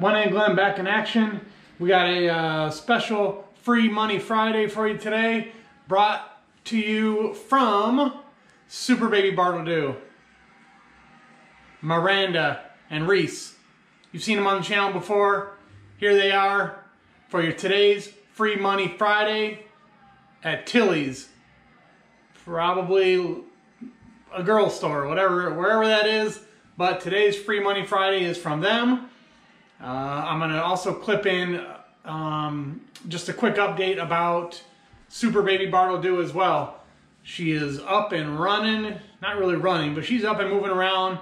One and Glen back in action. We got a uh, special free money Friday for you today, brought to you from Super Baby BartleDoo, Miranda, and Reese. You've seen them on the channel before. Here they are for your today's free money Friday at Tilly's. Probably a girl store, whatever, wherever that is. But today's free money Friday is from them. Uh, I'm gonna also clip in um, just a quick update about Super Baby BartleDoo as well. She is up and running, not really running, but she's up and moving around,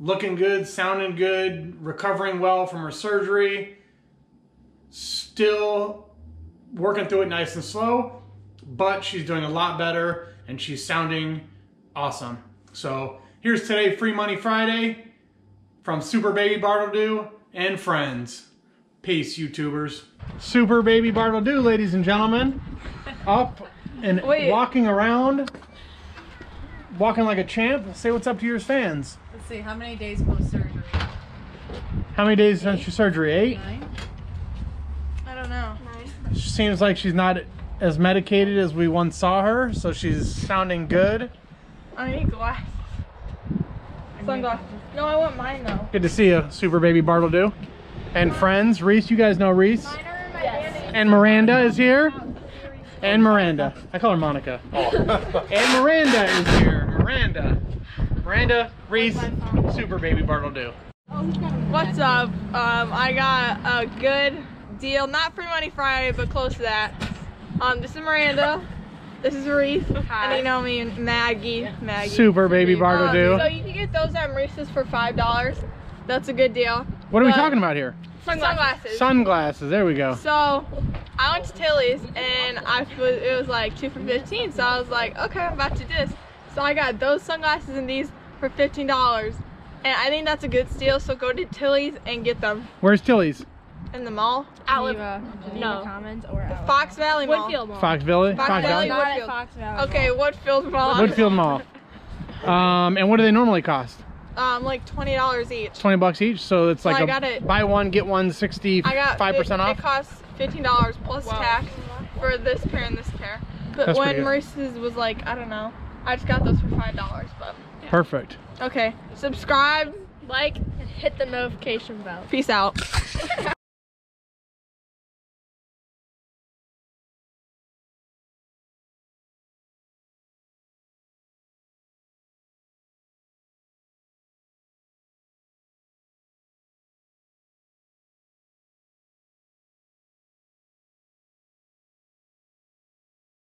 looking good, sounding good, recovering well from her surgery, still working through it nice and slow, but she's doing a lot better and she's sounding awesome. So here's today, Free Money Friday from Super Baby BartleDoo and friends. Peace, YouTubers. Super Baby BartleDoo, ladies and gentlemen. Up and Wait. walking around, walking like a champ. Say what's up to your fans. Let's see, how many days post surgery? How many days since your surgery? Eight? Nine? I don't know. She seems like she's not as medicated as we once saw her, so she's sounding good. I need glasses. Sunglasses. No, I want mine though. Good to see you, Super Baby BartleDoo. And friends, Reese, you guys know Reese. Yes. And Miranda is here. And Miranda. I call her Monica. and Miranda is here. Miranda. Miranda, Reese, Super Baby BartleDoo. What's up? Um, I got a good deal, not free money Friday, but close to that. Um, this is Miranda. This is Reese. And you know me, Maggie. Maggie. Super Baby Bardo Um, so you can get those at Reese's for five dollars. That's a good deal. What are we talking about here? Sunglasses. Sunglasses. There we go. So I went to Tilly's and I feel it was like two for fifteen. So I was like, okay, I'm about to do this. So I got those sunglasses and these for fifteen dollars. And I think that's a good steal. So go to Tilly's and get them Where's Tilly's? In the mall. Outlet. No. comments or Outlet. Fox Valley Mall. Woodfield Mall. Fox Valley? Fox Fox Valley. Valley? Woodfield. Fox Valley. Okay, Woodfield Mall. Woodfield Mall. Um, and what do they normally cost? Um, like twenty dollars each. 20 bucks each, so it's So like I a got it- buy one, get one, I got 65% it, off. It costs fifteen dollars plus tax for this pair and this pair. But That's pretty when good. Maurice's was like, I don't know, I just got those for five dollars. But Perfect. okay, subscribe. Like and hit the notification bell. Peace out.